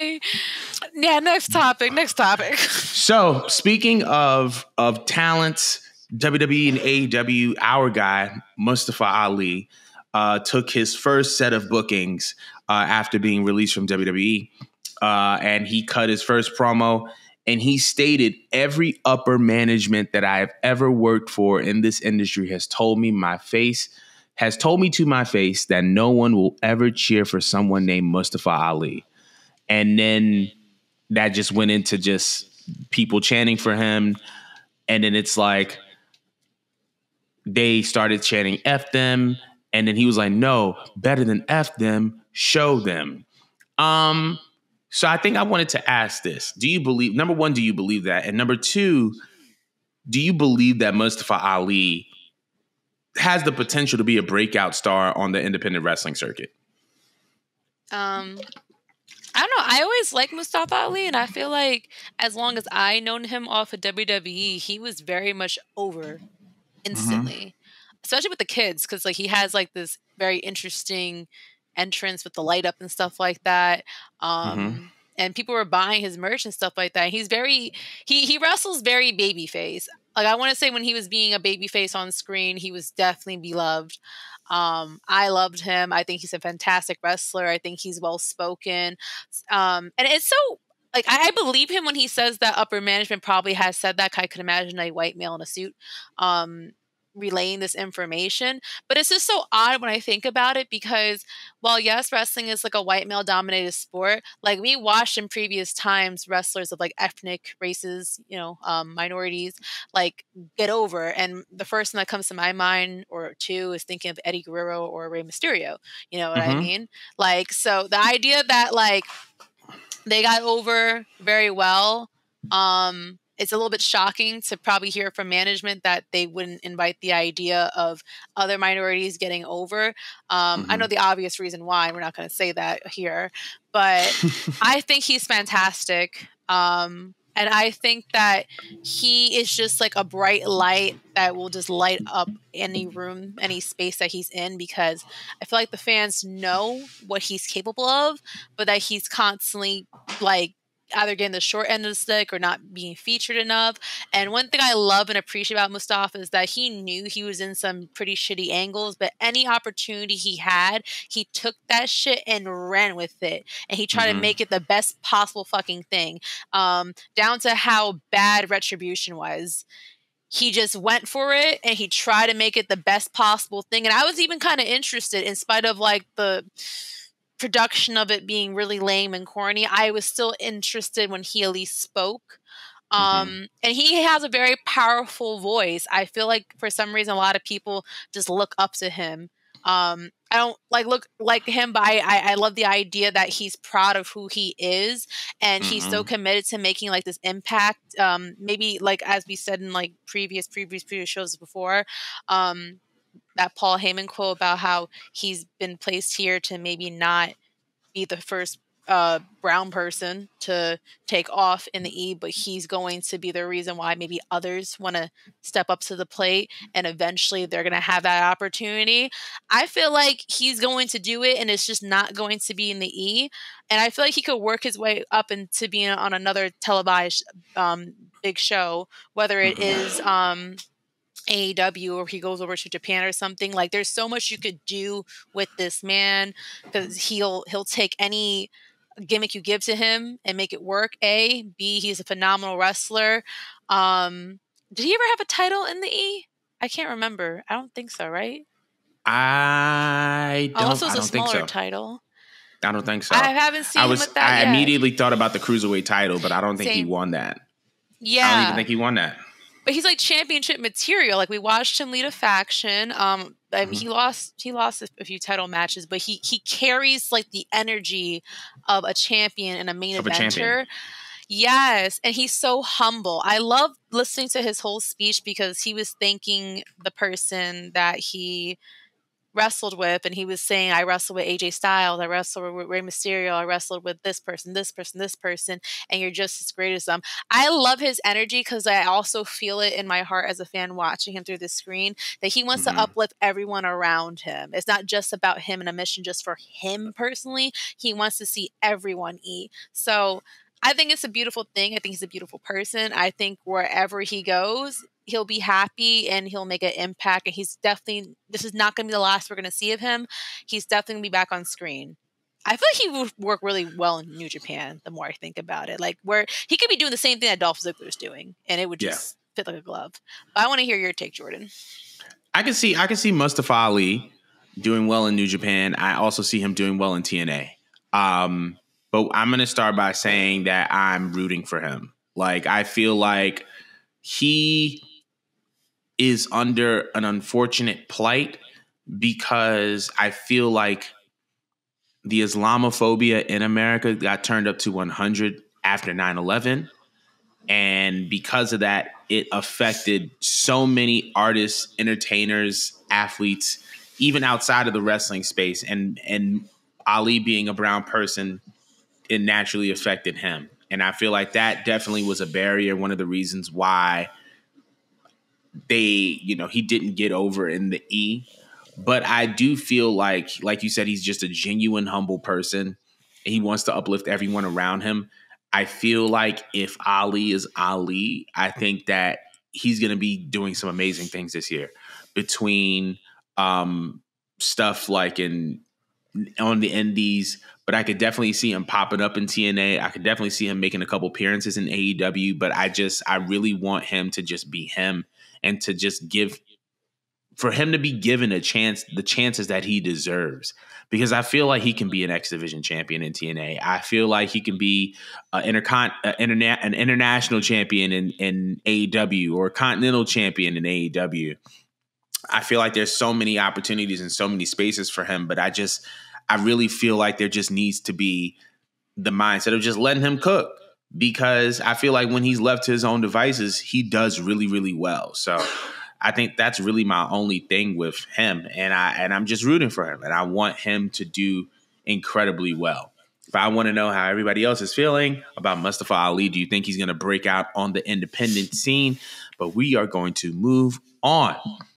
Yeah, next topic. Next topic. So speaking of of talents, WWE and AEW, our guy Mustafa Ali uh, took his first set of bookings uh, after being released from WWE, uh, and he cut his first promo. And he stated, "Every upper management that I have ever worked for in this industry has told me my face." Has told me to my face that no one will ever cheer for someone named Mustafa Ali. And then that just went into just people chanting for him. And then it's like they started chanting F them. And then he was like, no, better than F them, show them. Um, so I think I wanted to ask this. Do you believe number one, do you believe that? And number two, do you believe that Mustafa Ali has the potential to be a breakout star on the independent wrestling circuit? Um, I don't know. I always like Mustafa Ali, and I feel like as long as I known him off of WWE, he was very much over instantly, mm-hmm. especially with the kids, because like he has like this very interesting entrance with the light up and stuff like that. Um, mm-hmm. And people were buying his merch and stuff like that. He's very he he wrestles very baby face. Like I want to say when he was being a baby face on screen, he was definitely beloved. Um, I loved him. I think he's a fantastic wrestler. I think he's well spoken. Um, and it's so like I believe him when he says that upper management probably has said that. I could imagine a white male in a suit. Um, relaying this information. But it's just so odd when I think about it because while yes, wrestling is like a white male dominated sport, like we watched in previous times wrestlers of like ethnic races, you know, um, minorities, like get over. And the first thing that comes to my mind or two is thinking of Eddie Guerrero or Rey Mysterio. You know what mm-hmm. I mean? Like, so the idea that like they got over very well um it's a little bit shocking to probably hear from management that they wouldn't invite the idea of other minorities getting over. Um, mm-hmm. I know mm-hmm. the obvious reason why. We're not going to say that here, but I think he's fantastic. Um, and I think that he is just like a bright light that will just light up any room, any space that he's in because I feel like the fans know what he's capable of, but that he's constantly like either getting the short end of the stick or not being featured enough. And one thing I love and appreciate about Mustafa is that he knew he was in some pretty shitty angles, but any opportunity he had, he took that shit and ran with it. And he tried mm-hmm. to make it the best possible fucking thing. Um, down to how bad retribution was he just went for it and he tried to make it the best possible thing. And I was even kind of interested, in spite of like the production of it being really lame and corny, I was still interested when he at least spoke. Mm-hmm. Um, mm-hmm. and he has a very powerful voice. I feel like for some reason a lot of people just look up to him. Um, I don't like look like him, but I, I, I love the idea that he's proud of who he is and mm-hmm. he's so mm-hmm. committed to making like this impact. Um, maybe like as we said in like previous previous previous shows before, um, that Paul Heyman quote about how he's been placed here to maybe not be the first uh, brown person to take off in the E, but he's going to be the reason why maybe others want to step up to the plate and eventually they're going to have that opportunity. I feel like he's going to do it and it's just not going to be in the E. And I feel like he could work his way up into being on another televised um, big show, whether it is. Um, AEW or he goes over to Japan or something. Like there's so much you could do with this man because he'll he'll take any gimmick you give to him and make it work. A, B, he's a phenomenal wrestler. Um, did he ever have a title in the E? I can't remember. I don't think so, right? I don't. Also, it's a smaller so. title. I don't think so. I haven't seen I was, I yet. immediately thought about the cruiserweight title, but I don't think Same. he won that. Yeah, I don't even think he won that but he's like championship material. Like we watched him lead a faction. Um, I mean, mm-hmm. he lost he lost a few title matches, but he he carries like the energy of a champion and a main of eventer. A yes, and he's so humble. I love listening to his whole speech because he was thanking the person that he wrestled with, and he was saying, I wrestled with AJ Styles, I wrestled with Rey Mysterio, I wrestled with this person, this person, this person, and you're just as great as them. I love his energy because I also feel it in my heart as a fan watching him through the screen that he wants mm-hmm. to uplift everyone around him. It's not just about him and a mission just for him personally. He wants to see everyone eat. So I think it's a beautiful thing. I think he's a beautiful person. I think wherever he goes, he'll be happy and he'll make an impact. And he's definitely, this is not going to be the last we're going to see of him. He's definitely going to be back on screen. I feel like he would work really well in New Japan the more I think about it. Like, where he could be doing the same thing that Dolph Ziggler's doing, and it would just yeah. fit like a glove. But I want to hear your take, Jordan. I can see, I can see Mustafa Ali doing well in New Japan. I also see him doing well in TNA. Um, but I'm going to start by saying that I'm rooting for him. Like, I feel like he is under an unfortunate plight because I feel like the Islamophobia in America got turned up to 100 after 9 11. And because of that, it affected so many artists, entertainers, athletes, even outside of the wrestling space. And, and Ali being a brown person, it naturally affected him. And I feel like that definitely was a barrier, one of the reasons why they, you know, he didn't get over in the E. But I do feel like, like you said, he's just a genuine, humble person. He wants to uplift everyone around him. I feel like if Ali is Ali, I think that he's going to be doing some amazing things this year between um, stuff like in on the indies, but I could definitely see him popping up in TNA. I could definitely see him making a couple appearances in AEW, but I just I really want him to just be him and to just give for him to be given a chance, the chances that he deserves. Because I feel like he can be an X Division champion in TNA. I feel like he can be uh, intercon- uh, interna- an international champion in, in AEW or continental champion in AEW. I feel like there's so many opportunities and so many spaces for him, but I just, I really feel like there just needs to be the mindset of just letting him cook because I feel like when he's left to his own devices, he does really, really well. So I think that's really my only thing with him, and I and I'm just rooting for him, and I want him to do incredibly well. If I want to know how everybody else is feeling about Mustafa Ali. Do you think he's going to break out on the independent scene? But we are going to move on.